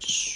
Shh.